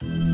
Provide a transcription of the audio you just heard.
you